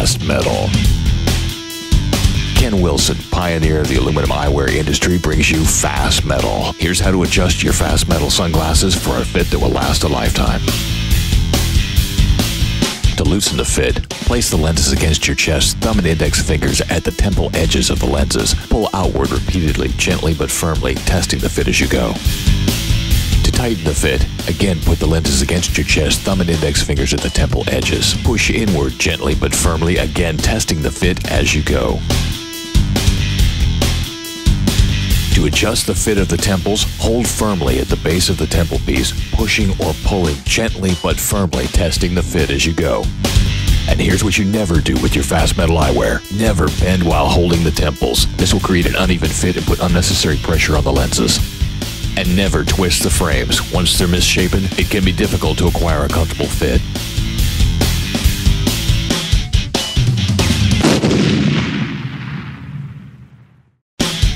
Fast Metal. Ken Wilson, pioneer of the aluminum eyewear industry, brings you Fast Metal. Here's how to adjust your Fast Metal sunglasses for a fit that will last a lifetime. To loosen the fit, place the lenses against your chest, thumb and index fingers at the temple edges of the lenses. Pull outward repeatedly, gently but firmly, testing the fit as you go. Tighten the fit, again put the lenses against your chest, thumb and index fingers at the temple edges. Push inward gently but firmly, again testing the fit as you go. To adjust the fit of the temples, hold firmly at the base of the temple piece, pushing or pulling gently but firmly, testing the fit as you go. And here's what you never do with your fast metal eyewear. Never bend while holding the temples. This will create an uneven fit and put unnecessary pressure on the lenses. And never twist the frames. Once they're misshapen, it can be difficult to acquire a comfortable fit.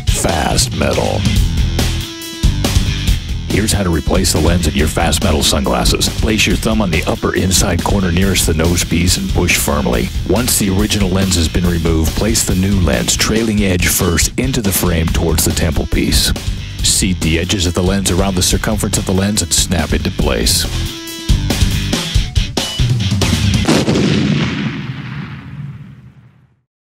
Fast Metal. Here's how to replace the lens in your Fast Metal sunglasses. Place your thumb on the upper inside corner nearest the nose piece and push firmly. Once the original lens has been removed, place the new lens trailing edge first into the frame towards the temple piece. Seat the edges of the lens around the circumference of the lens and snap into place.